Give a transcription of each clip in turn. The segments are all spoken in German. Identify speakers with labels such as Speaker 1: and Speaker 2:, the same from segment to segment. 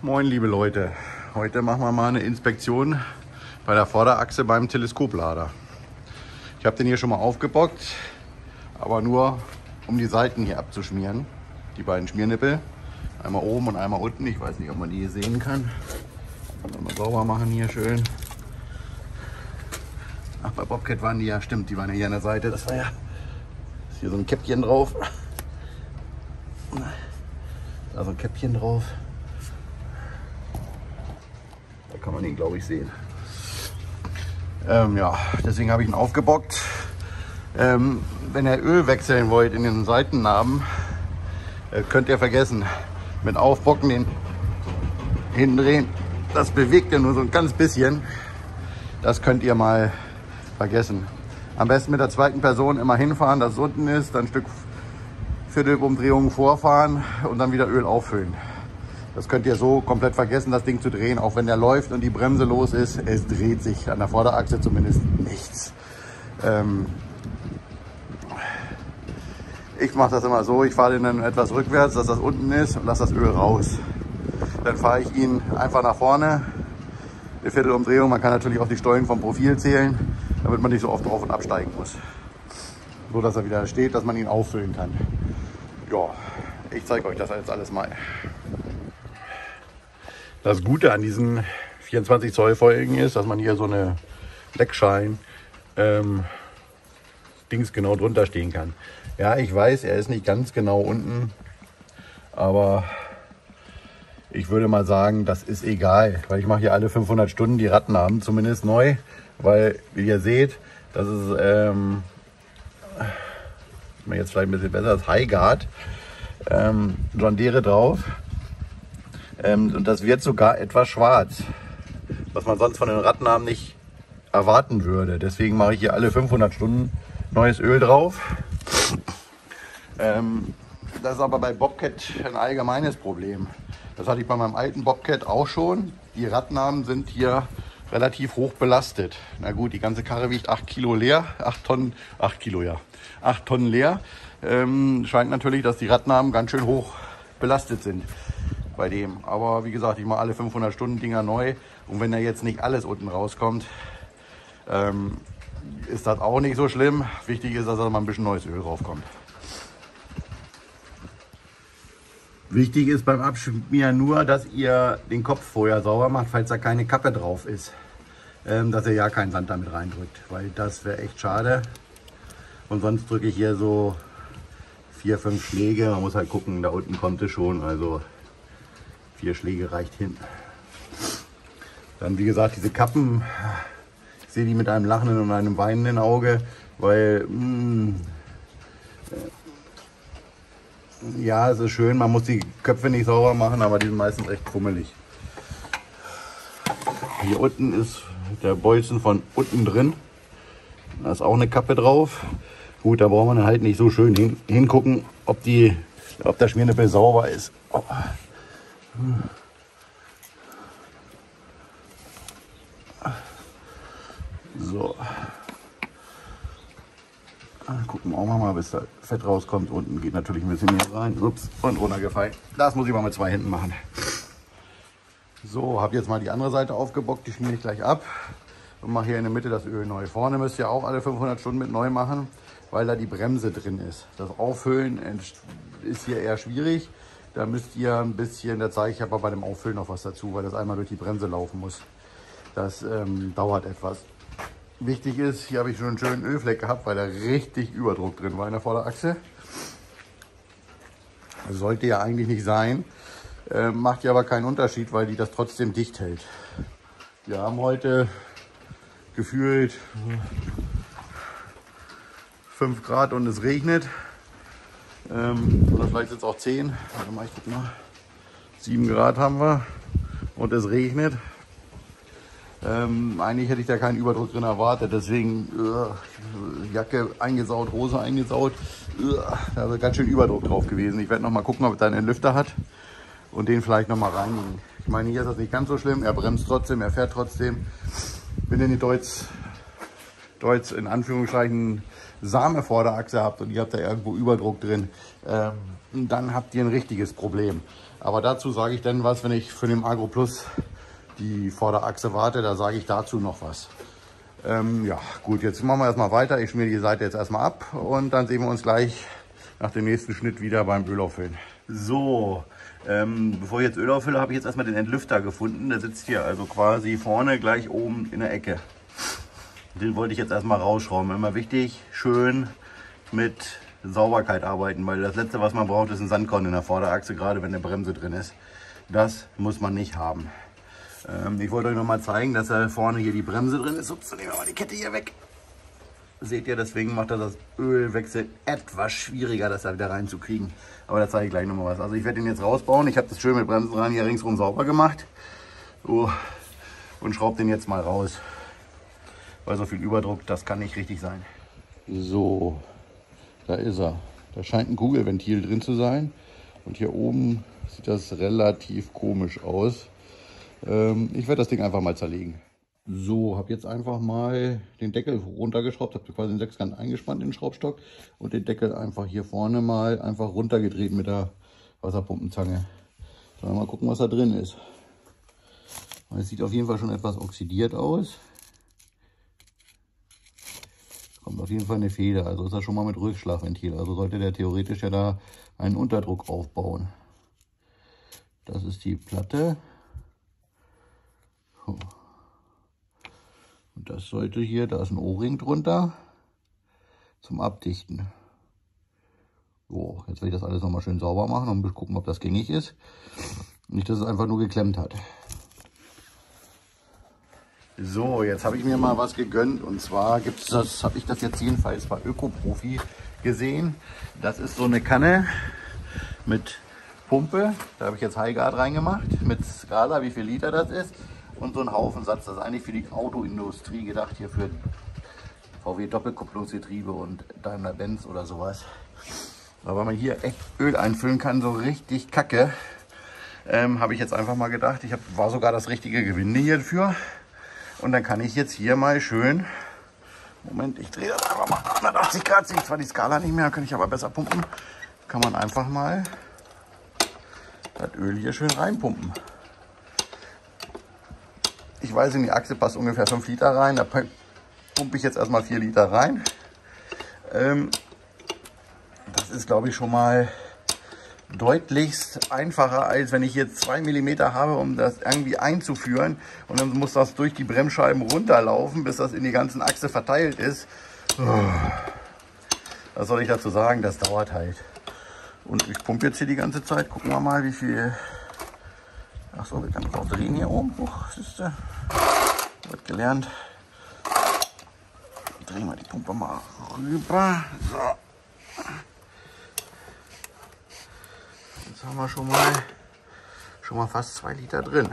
Speaker 1: Moin liebe Leute, heute machen wir mal eine Inspektion bei der Vorderachse beim Teleskoplader. Ich habe den hier schon mal aufgebockt, aber nur um die Seiten hier abzuschmieren. Die beiden Schmiernippel, einmal oben und einmal unten. Ich weiß nicht, ob man die hier sehen kann. Mal sauber machen hier schön. Ach, bei Bobcat waren die ja, stimmt, die waren ja hier an der Seite. Das war ja, ist hier so ein Käppchen drauf. Da so ein Käppchen drauf kann man ihn, glaube ich, sehen. Ähm, ja, deswegen habe ich ihn aufgebockt. Ähm, wenn ihr Öl wechseln wollt in den Seitennarben, äh, könnt ihr vergessen. Mit Aufbocken den hinten drehen, das bewegt ja nur so ein ganz bisschen. Das könnt ihr mal vergessen. Am besten mit der zweiten Person immer hinfahren, dass es unten ist, dann ein Stück Viertelumdrehungen vorfahren und dann wieder Öl auffüllen. Das könnt ihr so komplett vergessen, das Ding zu drehen. Auch wenn der läuft und die Bremse los ist, es dreht sich an der Vorderachse zumindest nichts. Ähm ich mache das immer so, ich fahre den dann etwas rückwärts, dass das unten ist und lasse das Öl raus. Dann fahre ich ihn einfach nach vorne, eine Viertelumdrehung. Man kann natürlich auch die Stollen vom Profil zählen, damit man nicht so oft drauf und absteigen muss. So dass er wieder steht, dass man ihn auffüllen kann. Ja, ich zeige euch das jetzt alles mal. Das Gute an diesen 24 Zoll Folgen ist, dass man hier so eine Leckschein ähm, Dings genau drunter stehen kann. Ja, ich weiß, er ist nicht ganz genau unten, aber ich würde mal sagen, das ist egal, weil ich mache hier alle 500 Stunden die Rattenarmen zumindest neu, weil wie ihr seht, das ist ähm, jetzt vielleicht ein bisschen besser, das High Guard ähm, John Deere drauf. Ähm, und das wird sogar etwas schwarz, was man sonst von den Rattenarmen nicht erwarten würde. Deswegen mache ich hier alle 500 Stunden neues Öl drauf. Ähm, das ist aber bei Bobcat ein allgemeines Problem. Das hatte ich bei meinem alten Bobcat auch schon. Die Radnamen sind hier relativ hoch belastet. Na gut, die ganze Karre wiegt 8 Kilo leer, 8 Tonnen, 8 Kilo ja, 8 Tonnen leer. Ähm, scheint natürlich, dass die Radnamen ganz schön hoch belastet sind bei dem. Aber wie gesagt, ich mache alle 500 Stunden Dinger neu. Und wenn da jetzt nicht alles unten rauskommt, ähm, ist das auch nicht so schlimm. Wichtig ist, dass da mal ein bisschen neues Öl draufkommt. Wichtig ist beim Abschmieren nur, dass ihr den Kopf vorher sauber macht, falls da keine Kappe drauf ist. Ähm, dass ihr ja keinen Sand damit reindrückt, weil das wäre echt schade. Und sonst drücke ich hier so vier, fünf Schläge. Man muss halt gucken, da unten kommt es schon. Also Vier Schläge reicht hin. Dann wie gesagt diese Kappen. Ich sehe die mit einem lachenden und einem weinenden Auge, weil mh, mm, äh, ja, es ist schön, man muss die Köpfe nicht sauber machen, aber die sind meistens recht krummelig. Hier unten ist der Bolzen von unten drin. Da ist auch eine Kappe drauf. Gut, da braucht man halt nicht so schön hin, hingucken, ob, die, ob der Schmiernippel sauber ist. Oh. So. Gucken wir auch mal, bis da Fett rauskommt. Unten geht natürlich ein bisschen mehr rein. Ups, und runtergefallen. Das muss ich mal mit zwei Händen machen. So, habe jetzt mal die andere Seite aufgebockt. Die schmiere ich gleich ab. Und mache hier in der Mitte das Öl neu. Vorne müsst ihr auch alle 500 Stunden mit neu machen, weil da die Bremse drin ist. Das Auffüllen ist hier eher schwierig. Da müsst ihr ein bisschen, da zeige ich aber bei dem Auffüllen noch was dazu, weil das einmal durch die Bremse laufen muss. Das ähm, dauert etwas. Wichtig ist, hier habe ich schon einen schönen Ölfleck gehabt, weil da richtig Überdruck drin war in der Vorderachse. sollte ja eigentlich nicht sein. Äh, macht ja aber keinen Unterschied, weil die das trotzdem dicht hält. Wir haben heute gefühlt 5 Grad und es regnet. Ähm, oder vielleicht sind es auch 10. Warte mal, ich guck mal. 7 Grad haben wir und es regnet. Ähm, eigentlich hätte ich da keinen Überdruck drin erwartet, deswegen äh, Jacke eingesaut, Hose eingesaut. Äh, da ist ganz schön Überdruck drauf gewesen. Ich werde noch mal gucken, ob er einen Lüfter hat und den vielleicht noch mal reinigen. Ich meine, hier ist das nicht ganz so schlimm. Er bremst trotzdem, er fährt trotzdem. Bin in die Deutz, Deutz in Anführungszeichen sahme Vorderachse habt und ihr habt da irgendwo Überdruck drin, ähm, dann habt ihr ein richtiges Problem. Aber dazu sage ich dann was, wenn ich für den Agro Plus die Vorderachse warte, da sage ich dazu noch was. Ähm, ja, gut, jetzt machen wir erstmal weiter. Ich schmiere die Seite jetzt erstmal ab und dann sehen wir uns gleich nach dem nächsten Schnitt wieder beim Ölauffüllen. So, ähm, bevor ich jetzt Öl auffülle, habe ich jetzt erstmal den Entlüfter gefunden. Der sitzt hier also quasi vorne gleich oben in der Ecke. Den wollte ich jetzt erstmal rausschrauben. Immer wichtig, schön mit Sauberkeit arbeiten, weil das letzte, was man braucht, ist ein Sandkorn in der Vorderachse, gerade wenn eine Bremse drin ist. Das muss man nicht haben. Ähm, ich wollte euch noch mal zeigen, dass da vorne hier die Bremse drin ist. Ups, dann nehmen wir mal die Kette hier weg. Seht ihr, deswegen macht das, das Ölwechsel etwas schwieriger, das da wieder reinzukriegen. Aber da zeige ich gleich noch mal was. Also ich werde den jetzt rausbauen. Ich habe das schön mit Bremsen dran hier ringsrum sauber gemacht. So, und schraube den jetzt mal raus. Weil so viel Überdruck, das kann nicht richtig sein. So, da ist er. Da scheint ein Kugelventil drin zu sein. Und hier oben sieht das relativ komisch aus. Ähm, ich werde das Ding einfach mal zerlegen. So, habe jetzt einfach mal den Deckel runtergeschraubt, habe quasi den Sechskant eingespannt in den Schraubstock und den Deckel einfach hier vorne mal einfach runtergedreht mit der Wasserpumpenzange. Sollen wir mal gucken, was da drin ist. Es sieht auf jeden Fall schon etwas oxidiert aus. Kommt auf jeden Fall eine Feder, also ist das schon mal mit Rückschlagventil. Also sollte der theoretisch ja da einen Unterdruck aufbauen. Das ist die Platte. Und das sollte hier, da ist ein O-Ring drunter, zum Abdichten. So, jetzt will ich das alles nochmal schön sauber machen und gucken, ob das gängig ist. Nicht, dass es einfach nur geklemmt hat. So, jetzt habe ich mir mal was gegönnt und zwar gibt es das, habe ich das jetzt jedenfalls bei Ökoprofi gesehen. Das ist so eine Kanne mit Pumpe. Da habe ich jetzt Highguard reingemacht mit Skala, wie viel Liter das ist und so ein Haufensatz. Das ist eigentlich für die Autoindustrie gedacht, hier für VW Doppelkupplungsgetriebe und Daimler Benz oder sowas. Aber wenn man hier echt Öl einfüllen kann, so richtig kacke, ähm, habe ich jetzt einfach mal gedacht, ich hab, war sogar das richtige Gewinde hierfür. Und dann kann ich jetzt hier mal schön, Moment, ich drehe das einfach mal 180 Grad, sehe zwar die Skala nicht mehr, kann ich aber besser pumpen, kann man einfach mal das Öl hier schön reinpumpen. Ich weiß, in die Achse passt ungefähr 5 Liter rein. Da pumpe ich jetzt erstmal 4 Liter rein. Ähm, das ist, glaube ich, schon mal deutlichst einfacher, als wenn ich jetzt 2 mm habe, um das irgendwie einzuführen. Und dann muss das durch die Bremsscheiben runterlaufen, bis das in die ganzen Achse verteilt ist. Was soll ich dazu sagen? Das dauert halt. Und ich pumpe jetzt hier die ganze Zeit. Gucken wir mal, wie viel Ach so, wir können das auch drehen hier oben. Huch, siehst? Wird gelernt. Drehen wir die Pumpe mal rüber. So. Jetzt haben wir schon mal, schon mal fast zwei Liter drin.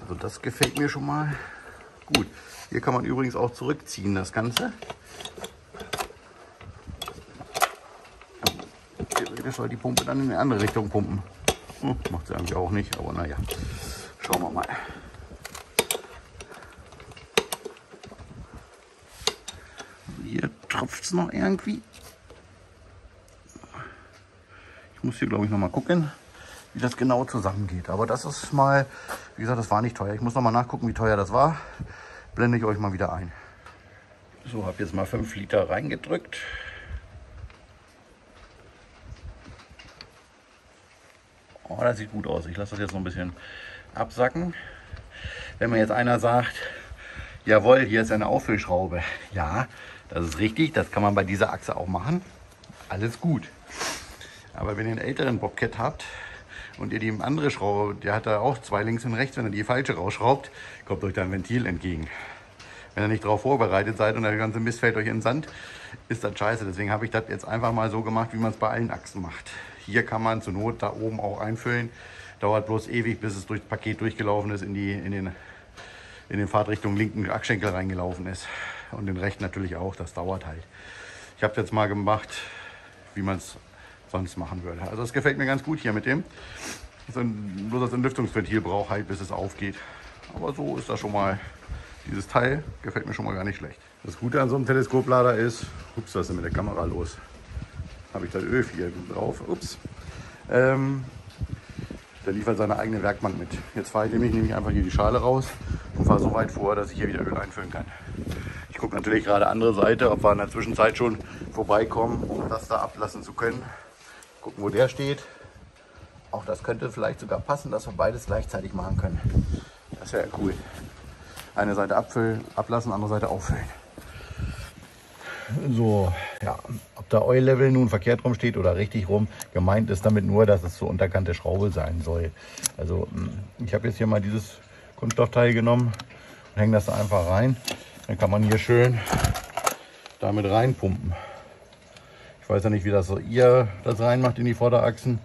Speaker 1: Also das gefällt mir schon mal gut. Hier kann man übrigens auch zurückziehen, das Ganze. Theoretisch soll die Pumpe dann in eine andere Richtung pumpen. Hm, macht sie eigentlich auch nicht, aber naja, schauen wir mal. Hier tropft es noch irgendwie. Ich muss hier, glaube ich, noch mal gucken, wie das genau zusammengeht. Aber das ist mal, wie gesagt, das war nicht teuer. Ich muss noch mal nachgucken, wie teuer das war. Blende ich euch mal wieder ein. So, habe jetzt mal 5 Liter reingedrückt. Oh, das sieht gut aus. Ich lasse das jetzt noch ein bisschen absacken. Wenn mir jetzt einer sagt, jawohl, hier ist eine Auffüllschraube. Ja, das ist richtig. Das kann man bei dieser Achse auch machen. Alles gut. Aber wenn ihr einen älteren Bobcat habt und ihr die andere Schraube, der hat da auch zwei links und rechts, wenn ihr die falsche rausschraubt, kommt euch da ein Ventil entgegen. Wenn ihr nicht darauf vorbereitet seid und der ganze Mist fällt euch in den Sand, ist das scheiße. Deswegen habe ich das jetzt einfach mal so gemacht, wie man es bei allen Achsen macht. Hier kann man zur Not da oben auch einfüllen. Dauert bloß ewig, bis es durchs Paket durchgelaufen ist, in, die, in, den, in den Fahrtrichtung linken Achschenkel reingelaufen ist. Und den rechten natürlich auch, das dauert halt. Ich habe jetzt mal gemacht, wie man es sonst machen würde. Also es gefällt mir ganz gut hier mit dem. Bloß das Entlüftungsventil braucht halt, bis es aufgeht. Aber so ist das schon mal Dieses Teil gefällt mir schon mal gar nicht schlecht. Das Gute an so einem Teleskoplader ist, ups, was ist denn mit der Kamera los? Habe ich das Öl hier drauf, ups. Ähm, der liefert seine eigene Werkbank mit. Jetzt fahre ich nämlich, nehme ich einfach hier die Schale raus und fahre so weit vor, dass ich hier wieder Öl einfüllen kann. Ich gucke natürlich gerade andere Seite, ob wir in der Zwischenzeit schon vorbeikommen, um das da ablassen zu können. Gucken, wo der steht. Auch das könnte vielleicht sogar passen, dass wir beides gleichzeitig machen können. Das wäre cool. Eine Seite abfüllen, ablassen, andere Seite auffüllen. So, ja, ob der Oil Level nun verkehrt rum steht oder richtig rum, gemeint ist damit nur, dass es so unterkante Schraube sein soll. Also hm, ich habe jetzt hier mal dieses Kunststoffteil genommen und hänge das da einfach rein. Dann kann man hier schön damit reinpumpen. Weiß ja nicht, wie das so ihr das reinmacht in die Vorderachsen.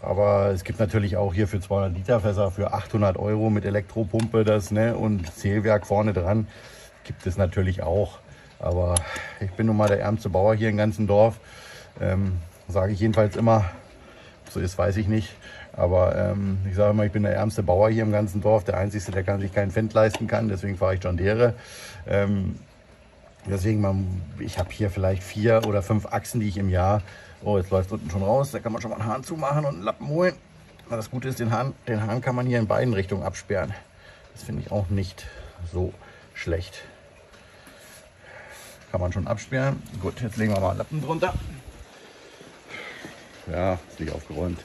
Speaker 1: Aber es gibt natürlich auch hier für 200 Liter Fässer für 800 Euro mit Elektropumpe das ne, und Zählwerk vorne dran gibt es natürlich auch. Aber ich bin nun mal der ärmste Bauer hier im ganzen Dorf. Ähm, sage ich jedenfalls immer. So ist, weiß ich nicht. Aber ähm, ich sage immer, ich bin der ärmste Bauer hier im ganzen Dorf. Der Einzige, der kann sich keinen Fendt leisten kann. Deswegen fahre ich John Deere. Ähm, deswegen, man, ich habe hier vielleicht vier oder fünf Achsen, die ich im Jahr Oh, jetzt läuft unten schon raus. Da kann man schon mal einen Hahn zumachen und einen Lappen holen. Das Gute ist, den Hahn, den Hahn kann man hier in beiden Richtungen absperren. Das finde ich auch nicht so schlecht. Kann man schon absperren. Gut, jetzt legen wir mal einen Lappen drunter. Ja, ist nicht aufgeräumt.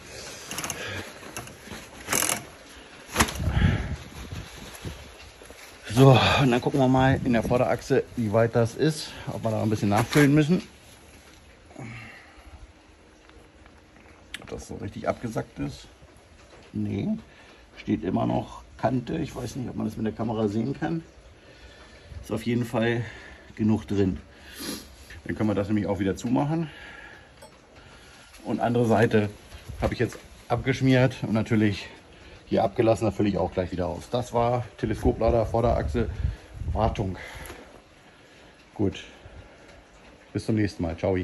Speaker 1: So, und dann gucken wir mal in der Vorderachse, wie weit das ist, ob wir da ein bisschen nachfüllen müssen. das so richtig abgesackt ist. Nee, steht immer noch Kante. Ich weiß nicht, ob man das mit der Kamera sehen kann. Ist auf jeden Fall genug drin. Dann können wir das nämlich auch wieder zumachen. Und andere Seite habe ich jetzt abgeschmiert und natürlich hier abgelassen. Da fülle ich auch gleich wieder aus. Das war Teleskoplader, Vorderachse, Wartung. Gut. Bis zum nächsten Mal. Ciao.